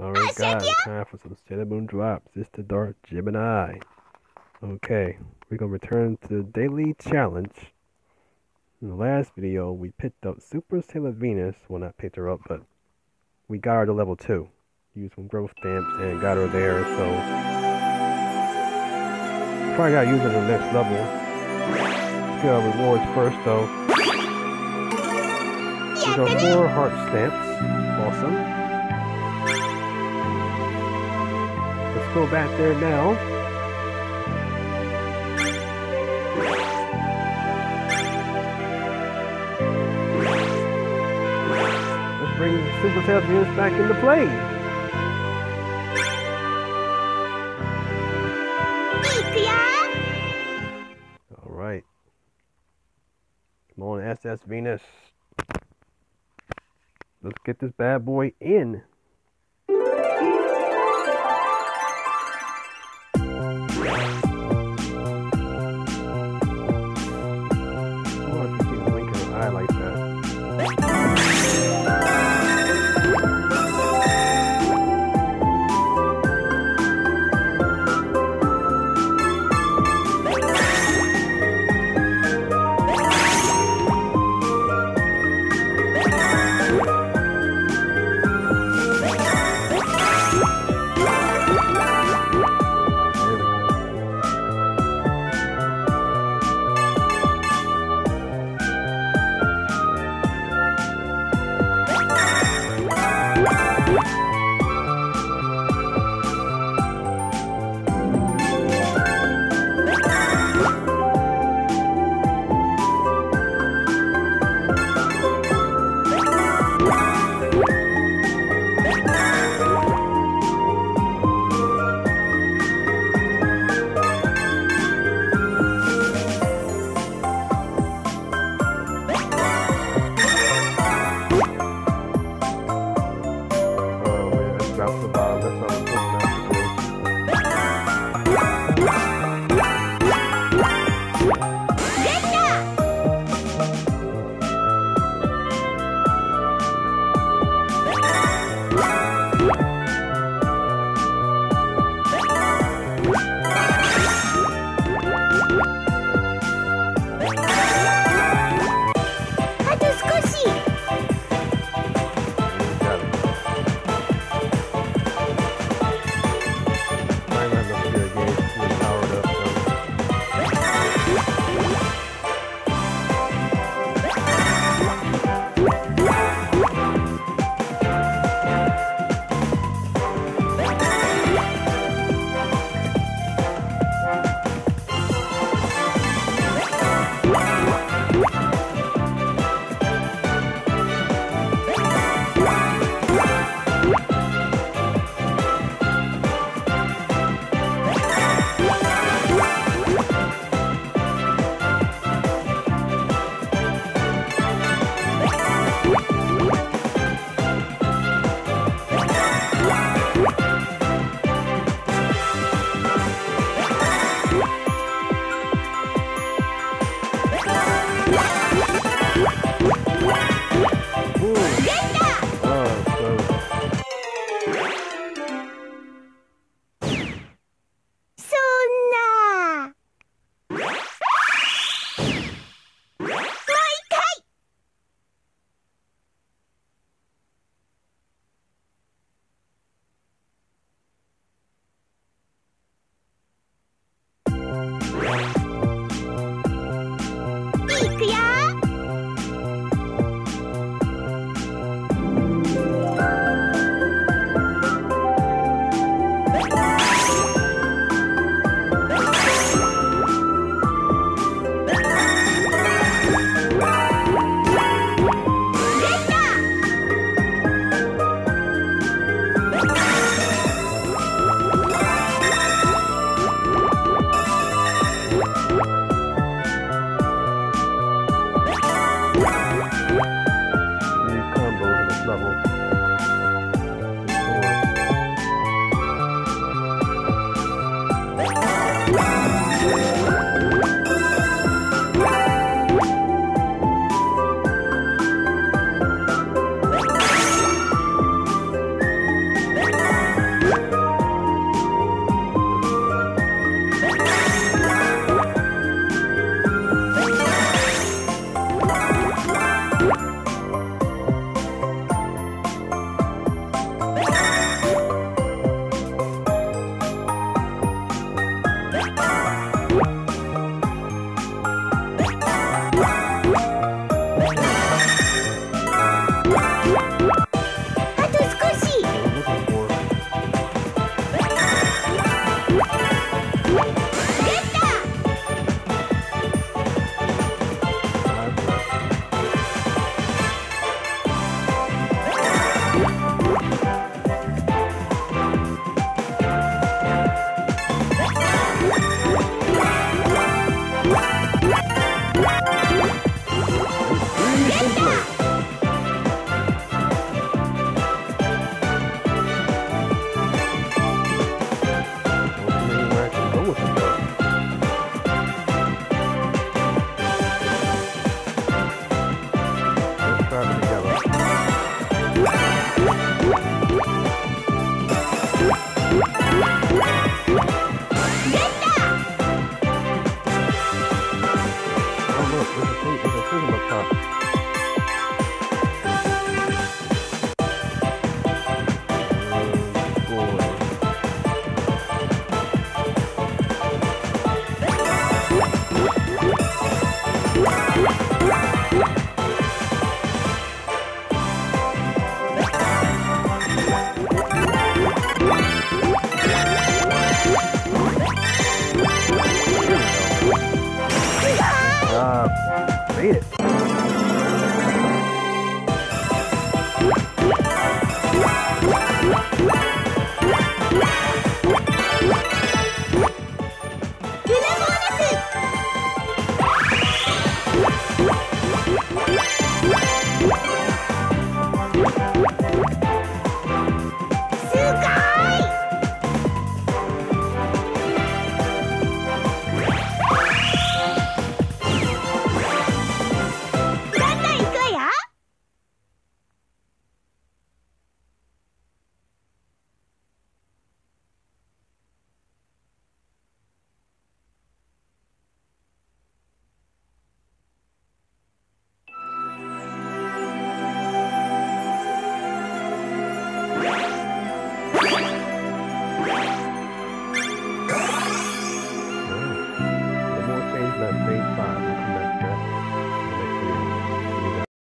Alright guys, time for some Sailor Moon Drops. It's the Dark Gemini. Okay, we're gonna return to the daily challenge. In the last video, we picked up Super Sailor Venus. Well, not picked her up, but we got her to level 2. Used some growth stamps and got her there, so... Probably gotta use her to the next level. Let's get our rewards first, though. We four heart stamps. Awesome. Go back there now. Let's bring Super Sailor Venus back into play. Alright. Come on, SS Venus. Let's get this bad boy in. Level.